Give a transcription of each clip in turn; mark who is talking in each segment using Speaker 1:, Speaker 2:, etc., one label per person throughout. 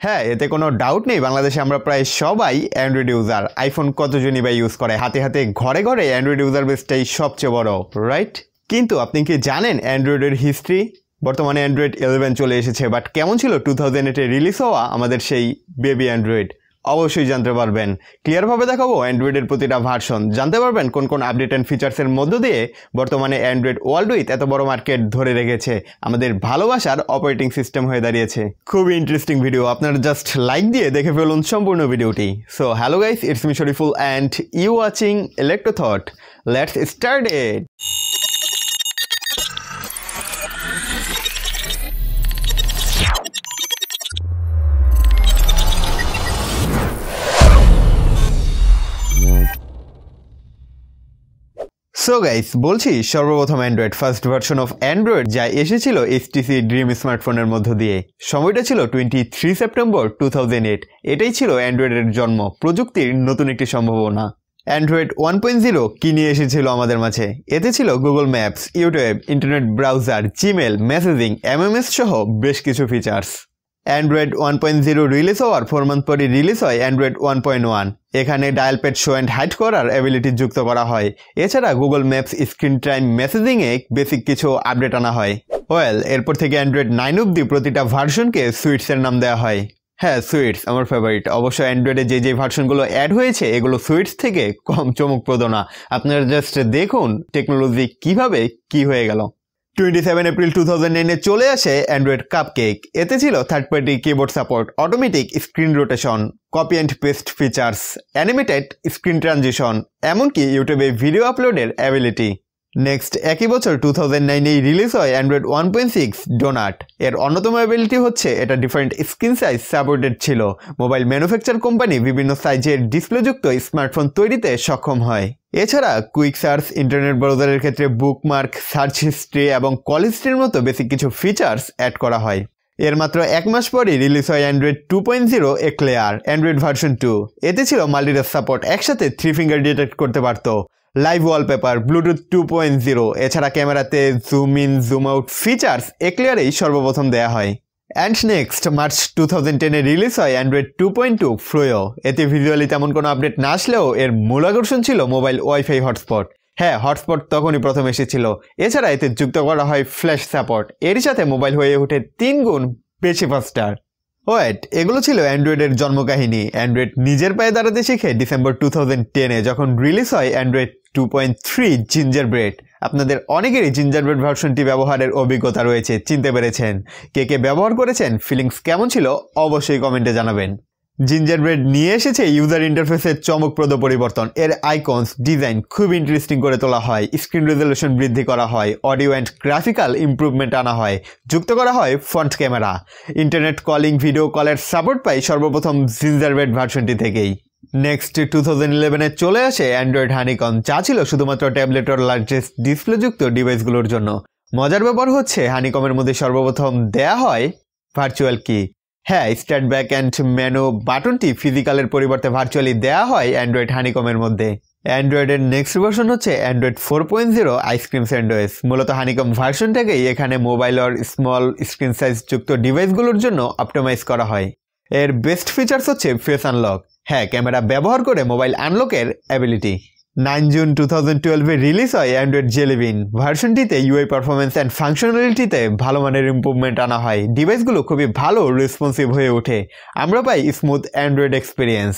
Speaker 1: হ্যাঁ এতে কোনো ডাউট নেই। বাংলাদেশে আমরা প্রায় সবাই অ্যান্ড্রয়েড ইউজার আইফোন কতজনই বা ইউজ করে? হাতে হাতে, ঘরে ঘরে অ্যান্ড্রয়েড ইউজার বেসটাই সবচেয়ে বড় রাইট কিন্তু আপনি কি জানেন অ্যান্ড্রয়েডের হিস্ট্রি বর্তমানে অ্যান্ড্রয়েড ইলেভেন চলে এসেছে বাট কেমন ছিল? টু থাউজেন্ড এইটে রিলিজ হওয়া আমাদের সেই বেবি অ্যান্ড্রয়েড অবশ্যই জানতে পারবেন। ক্লিয়ারভাবে দেখাবো অ্যান্ড্রয়েডের প্রতিটা ভার্সন জানতে পারবেন কোন কোন আপডেট অ্যান্ড ফিচার্সের মধ্য দিয়ে বর্তমানে অ্যান্ড্রয়েড ওয়ার্ল্ড উইথ এত বড় মার্কেট ধরে রেখেছে। আমাদের ভালোবাসার অপারেটিং সিস্টেম হয়ে দাঁড়িয়েছে। খুবই ইন্টারেস্টিং ভিডিও আপনারা জাস্ট লাইক দিয়ে দেখে ফেলুন সম্পূর্ণ ভিডিওটি so hello guys it's me Shariful and you watching Electro Thought let's start it so guys বলছি, সর্বপ্রথম Android first version of Android যা এসেছিল এইচটিসি ড্রিম স্মার্টফোনের মধ্য দিয়ে। সময়টা ছিল twenty three September two thousand eight এটাই ছিল অ্যান্ড্রয়েডের জন্ম, প্রযুক্তির নতুন একটি সম্ভাবনা। অ্যান্ড্রয়েড ওয়ান পয়েন্ট জিরো কী নিয়ে এসেছিল আমাদের মাঝে? এতে ছিল Google Maps YouTube internet browser Gmail messaging MMS সহ বেশ কিছু features Android one point zero release হওয়ার ফোর মান্থ পরই রিলিজ হয় অ্যান্ড্রয়েড ওয়ান পয়েন্ট ওয়ান এখানে dial pad show and hide করার অ্যাবিলিটি যুক্ত করা হয়। এছাড়া গুগল ম্যাপস স্ক্রিন টাইম মেসেজিংয়ে বেসিক কিছু আপডেট আনা হয়। ওয়েল এরপর থেকে অ্যান্ড্রয়েড নাইন অব্দি প্রতিটা ভার্সনকে সুইটসের নাম দেওয়া হয়। হ্যাঁ সুইটস আমার ফেভারিট অবশ্য অ্যান্ড্রয়েডে যে যে ভার্সনগুলো অ্যাড হয়েছে, এগুলো সুইটস থেকে কম চমকপ্রদ না। আপনারা জাস্ট দেখুন টেকনোলজি কীভাবে কি হয়ে গেল। Twenty seven April two thousand নাইনে চলে আসে অ্যান্ড্রয়েড কাপ কেক এতে ছিল third party keyboard support automatic screen rotation copy and paste features animated screen transition এমনকি ইউটিউবে ভিডিও আপলোডের অ্যাবিলিটি নেক্সট একই বছর টু থাউজেন্ড রিলিজ হয় Android one point six Donut এর অন্যতম অ্যাবিলিটি হচ্ছে, এটা ডিফারেন্ট স্ক্রিন সাইজ সাপোর্টেড ছিল। মোবাইল ম্যানুফ্যাকচার কোম্পানি বিভিন্ন সাইজের ডিসপ্লেযুক্ত স্মার্টফোন তৈরিতে সক্ষম হয়। এছাড়া কুইক সার্চ ইন্টারনেট ব্রাউজারের ক্ষেত্রে বুকমার্ক সার্চ হিস্ট্রি এবং কল হিস্ট্রির মতো বেসিক কিছু ফিচার্স অ্যাড করা হয়। এর মাত্র এক মাস পরই রিলিজ হয় Android two point zero Eclair Android version two এতে ছিল মাল্টিটাচ সাপোর্ট একসাথে থ্রি ফিঙ্গার ডিটেক্ট করতে পারতো। Live wallpaper Bluetooth two point zero এছাড়া ক্যামেরাতে zoom in zoom out features এক্লিয়ারেই সর্বপ্রথম দেয়া হয়। And next March two thousand টেনে রিলিজ হয় Android two point two Froyo এতে ভিজুয়ালি তেমন কোনো আপডেট না আসলেও এর মূল আকর্ষণ ছিল মোবাইল ওয়াইফাই হটস্পট হ্যাঁ হটস্পট তখনই প্রথম এসেছিল। এছাড়া এতে যুক্ত করা হয় ফ্ল্যাশ সাপোর্ট এরই সাথে মোবাইল হয়ে ওঠে তিন গুণ বেশি ফাস্টার ওয়েট এগুলো ছিল অ্যান্ড্রয়েডের জন্মকাহিনী। অ্যান্ড্রয়েড নিজের পায়ে দাঁড়াতে শিখে ডিসেম্বর টু থাউজেন্ড টেনে যখন রিলিজ হয় Android two point three Gingerbread আপনাদের অনেকেরই জিঞ্জার ব্রেড ভার্সনটি ব্যবহারের অভিজ্ঞতা রয়েছে, চিনতে পেরেছেন। কে কে ব্যবহার করেছেন ফিলিংস কেমন ছিল, অবশ্যই কমেন্টে জানাবেন। জিঞ্জার ব্রেড নিয়ে এসেছে ইউজার ইন্টারফেসের চমকপ্রদ পরিবর্তন। এর আইকনস ডিজাইন খুব ইন্টারেস্টিং করে তোলা হয় স্ক্রিন রেজলিউশন বৃদ্ধি করা হয় অডিও অ্যান্ড গ্রাফিক্যাল ইম্প্রুভমেন্ট আনা হয়, যুক্ত করা হয় front camera internet calling video কলের সাপোর্ট পাই সর্বপ্রথম জিঞ্জার ব্রেড ভার্সনটি থেকেই। নেক্সট টু থাউজেন্ড ইলেভেনে চলে আসে অ্যান্ড্রয়েড হানিকন যা ছিল শুধুমাত্র ট্যাবলেট ওর লার্জেস্ট ডিসপ্লেযুক্ত ডিভাইসগুলোর জন্য। মজার ব্যাপার হচ্ছে হানিকমের মধ্যে সর্বপ্রথম দেয়া হয় ভার্চুয়াল কি হ্যাঁ স্টার্ট ব্যাক অ্যান্ড মেনু বাটনটি ফিজিক্যালের পরিবর্তে ভার্চুয়ালি দেওয়া হয় অ্যান্ড্রয়েড হানিকমের মধ্যে। অ্যান্ড্রয়েডের নেক্সট ভার্সন হচ্ছে Android four point zero Ice Cream Sandwich মূলত হানিকম ভার্সনটাকেই এখানে মোবাইল আর স্মল স্ক্রিন সাইজ যুক্ত ডিভাইসগুলোর জন্য অপটোমাইজ করা হয়। এর বেস্ট ফিচার্স হচ্ছে ফেস আনলক হ্যাঁ ক্যামেরা ব্যবহার করে mobile আনলকের ability nine June two thousand টুয়েলভে রিলিজ হয় অ্যান্ড্রয়েড জেলিভিন ভার্সনটিতে ইউআই পারফরমেন্স অ্যান্ড ফাংশনালিটিতে ভালো মানের ইম্প্রুভমেন্ট আনা হয়। ডিভাইসগুলো খুবই ভালো রেসপন্সিভ হয়ে ওঠে। আমরা পাই smooth Android experience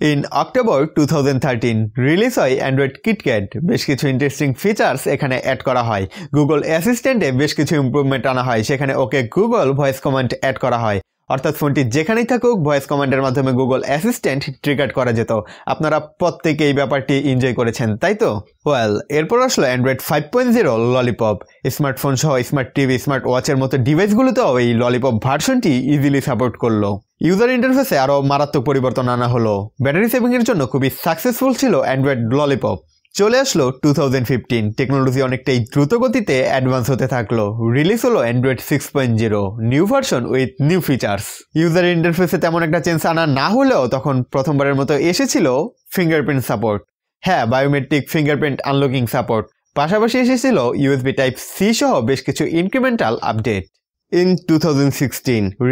Speaker 1: in October two thousand thirteen release হয় অ্যান্ড্রয়েড কিটক্যাট বেশ কিছু ইন্টারেস্টিং ফিচার্স এখানে অ্যাড করা হয়। গুগল অ্যাসিস্ট্যান্টে বেশ কিছু ইম্প্রুভমেন্ট আনা হয়। সেখানে okay Google voice command add করা হয়। অর্থাৎ ফোনটি যেখানেই থাকুক ভয়েস কমান্ডের মাধ্যমে গুগল অ্যাসিস্ট্যান্ট ট্রিগার করা যেত। আপনারা প্রত্যেকে এই ব্যাপারটি এনজয় করেছেন, তাই তো? ওয়েল এরপর আসলো Android five point zero Lollipop smartphone সহ স্মার্ট টিভি স্মার্ট ওয়াচের মতো ডিভাইসগুলোতেও এই ললিপপ ভার্সনটি ইজিলি সাপোর্ট করল। ইউজার ইন্টারফেসে আরও মারাত্মক পরিবর্তন আনা হলো। ব্যাটারি সেভিংয়ের জন্য খুবই সাকসেসফুল ছিল অ্যান্ড্রয়েড ললিপপ চলে আসলো টু থাউজেন্ড ফিফটিন টেকনোলজি অনেকটাই দ্রুত গতিতে অ্যাডভান্স হতে থাকল। রিলিজ হলো Android six point zero new version with new features user ইন্টারফেসে তেমন একটা চেঞ্জ আনা না হলেও তখন প্রথমবারের মতো এসেছিল ফিঙ্গারপ্রিন্ট সাপোর্ট হ্যাঁ বায়োমেট্রিক ফিঙ্গারপ্রিন্ট আনলকিং সাপোর্ট পাশাপাশি এসেছিল ইউএসবি টাইপ সি সহ বেশ কিছু incremental update in two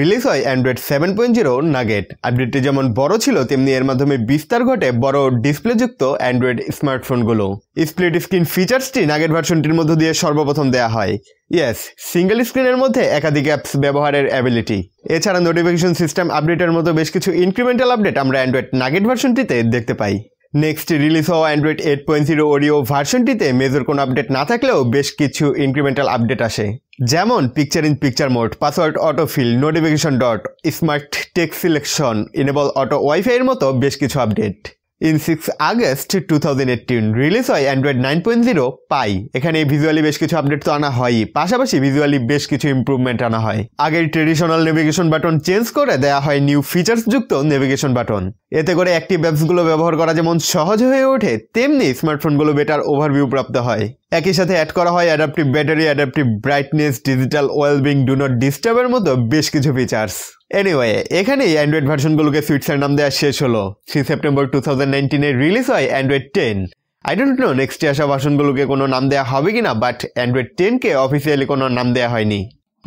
Speaker 1: release হয় Android seven point zero Nougat আপডেটটি যেমন বড় ছিল, তেমনি এর মাধ্যমে বিস্তার ঘটে বড় ডিসপ্লেযুক্ত অ্যান্ড্রয়েড স্মার্টফোনগুলো স্প্লিট স্ক্রিন ফিচার্সটি নাগেট ভার্সনটির মধ্য দিয়ে সর্বপ্রথম দেওয়া হয়। ইয়েস সিঙ্গেল স্ক্রিনের মধ্যে একাধিক অ্যাপস ব্যবহারের অ্যাবিলিটি এছাড়া নোটিফিকেশন সিস্টেম আপডেটের মতো বেশ কিছু ইনক্রিমেন্টাল আপডেট আমরা অ্যান্ড্রয়েড নাগেট ভার্সনটিতে দেখতে পাই। নেক্সট রিলিজ হওয়া Android eight point zero Oreo ভার্সনটিতে major কোনো আপডেট না থাকলেও বেশ কিছু ইনক্রিমেন্টাল আপডেট আসে। যেমন picture in picture mode password auto fill notification dot smart text selection enable auto ওয়াইফাইয়ের মতো বেশ কিছু update in six August two thousand eighteen release হয় Android nine point zero Pie এখানে ভিজুয়ালি বেশ কিছু আপডেট তো আনা হয়ই। পাশাপাশি ভিজুয়ালি বেশ কিছু ইম্প্রুভমেন্ট আনা হয়। আগের ট্রেডিশনাল নেভিগেশন বাটন চেঞ্জ করে দেওয়া হয় নিউ ফিচার্স যুক্ত নেভিগেশন বাটন এতে করে অ্যাক্টিভ অ্যাপসগুলো ব্যবহার করা যেমন সহজ হয়ে ওঠে, তেমনি স্মার্টফোনগুলো বেটার ওভারভিউ প্রাপ্ত হয়। একই সাথে অ্যাড করা হয় adaptive battery adaptive brightness digital wellbeing do not ডিস্টার্বের মতো বেশ কিছু ফিচার্স এনিওয়ে এখানেই অ্যান্ড্রয়েড ভার্সনগুলোকে সুইটসের নাম দেওয়া শেষ হলো। থ্রি সেপ্টেম্বর টু থাউজেন্ড নাইনটিনে রিলিজ হয় Android ten I don't know next আসা ভার্সনগুলোকে কোনো নাম দেওয়া হবে কিনা বাট অ্যান্ড্রয়েড টেনকে অফিসিয়ালি কোনো নাম দেওয়া হয়নি।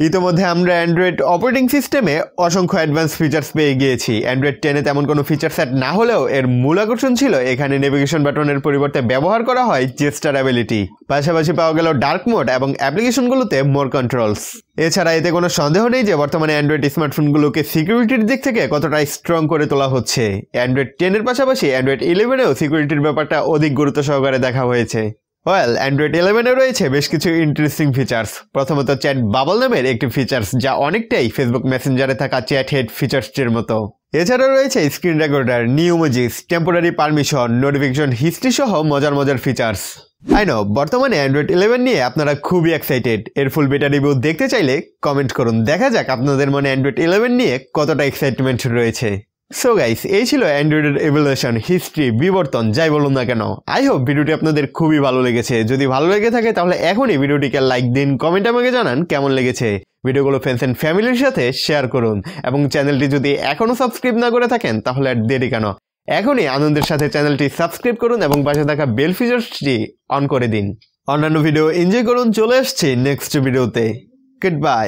Speaker 1: ইতোমধ্যে আমরা অ্যান্ড্রয়েড অপারেটিং সিস্টেমে অসংখ্য অ্যাডভান্স ফিচার্স পেয়ে গিয়েছি। অ্যান্ড্রয়েড টেনে তেমন কোনো ফিচার সেট না হলেও এর মূল আকর্ষণ ছিল এখানে নেভিগেশন বাটনের পরিবর্তে ব্যবহার করা হয় জেস্টার অ্যাবিলিটি পাশাপাশি পাওয়া গেল ডার্ক মোড এবং অ্যাপ্লিকেশনগুলোতে মোর কন্ট্রোলস এছাড়া এতে কোনো সন্দেহ নেই যে বর্তমানে অ্যান্ড্রয়েড স্মার্টফোনগুলোকে সিকিউরিটির দিক থেকে কতটা স্ট্রং করে তোলা হচ্ছে। অ্যান্ড্রয়েড টেনের পাশাপাশি অ্যান্ড্রয়েড ইলেভেনেও সিকিউরিটির ব্যাপারটা অধিক গুরুত্ব সহকারে দেখা হয়েছে। ওয়েল অ্যান্ড্রয়েড ইলেভেনে রয়েছে বেশ কিছু ইন্টারেস্টিং ফিচার্স প্রথমত চ্যাট বাবল নামের একটি ফিচার্স যা অনেকটাই ফেসবুক মেসেঞ্জারে থাকা চ্যাট হেড ফিচার্সটির মতো। এছাড়া রয়েছে স্ক্রিন রেকর্ডার নিউ মুজিস টেম্পোরারি পারমিশন নোটিফিকেশন হিস্ট্রি সহ মজার মজার ফিচার্স আই নো বর্তমানে অ্যান্ড্রয়েড ইলেভেন নিয়ে আপনারা খুবই এক্সাইটেড এর ফুল বেটা রিভিউ দেখতে চাইলে কমেন্ট করুন। দেখা যাক আপনাদের মনে অ্যান্ড্রয়েড ইলেভেন নিয়ে কতটা এক্সাইটমেন্ট রয়েছে। সো গাইস এই ছিল অ্যান্ড্রয়েডের এভলিউশন হিস্ট্রি বিবর্তন, যাই বলুন না কেন। আই হোপ ভিডিওটি আপনাদের খুবই ভালো লেগেছে। যদি ভালো লেগে থাকে, তাহলে এখনই ভিডিওটিকে লাইক দিন কমেন্ট আমাকে জানান কেমন লেগেছে। ভিডিওগুলো ফ্রেন্ডস অ্যান্ড ফ্যামিলির সাথে শেয়ার করুন। এবং চ্যানেলটি যদি এখনও সাবস্ক্রাইব না করে থাকেন, তাহলে আর দেরি কেন? এখনই আনন্দের সাথে চ্যানেলটি সাবস্ক্রাইব করুন এবং পাশে থাকা বেল ফিচার্সটি অন করে দিন। অন্যান্য ভিডিও এনজয় করুন, চলে আসছি নেক্সট ভিডিওতে good bye